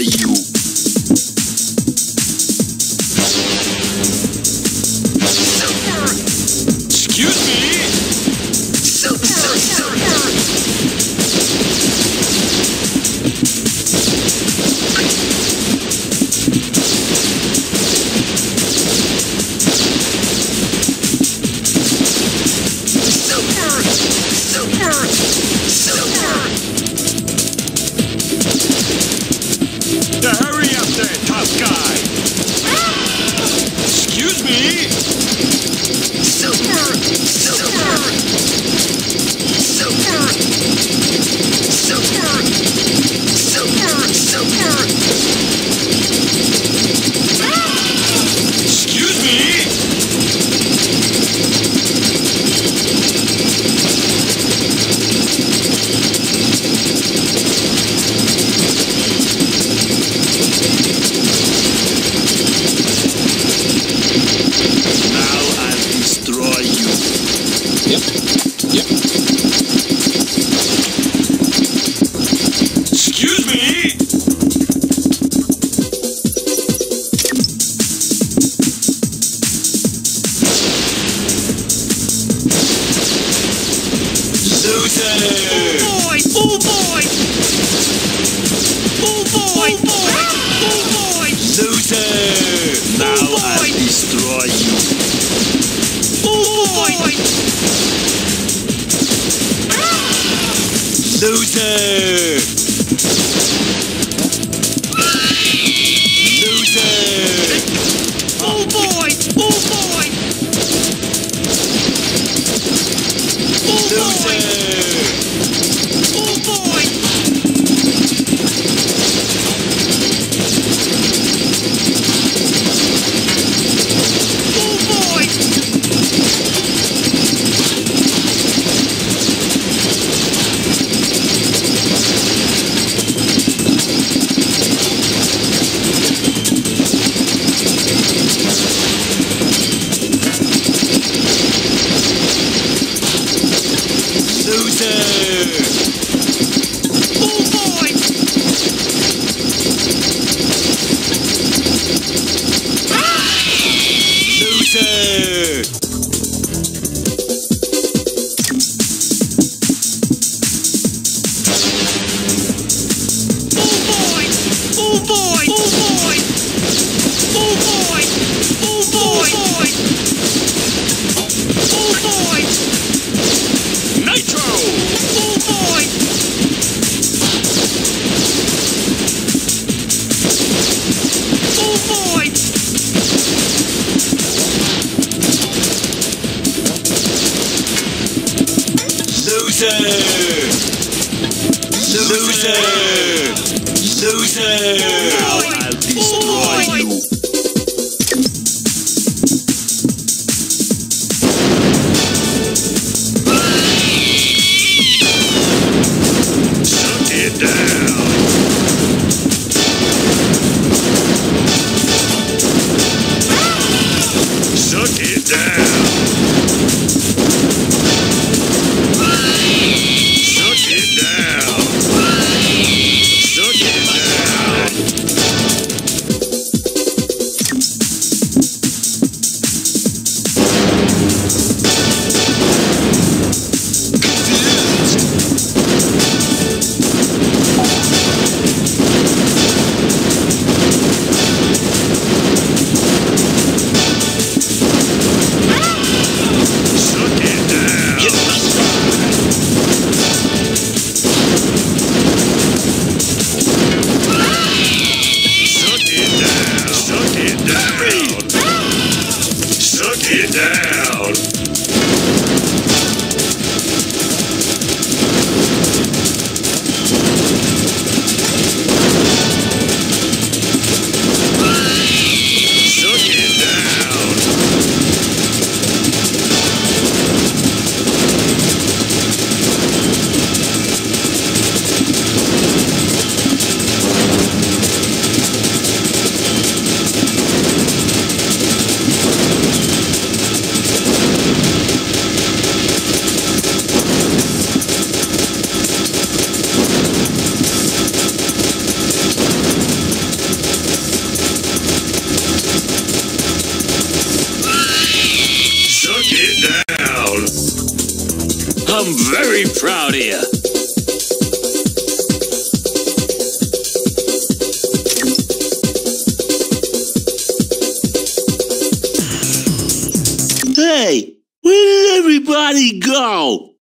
you. Super. Oh boy! Oh boy! Oh boy! Loser! Loser! Loser! Loser. I'm very proud of you. Hey, where did everybody go?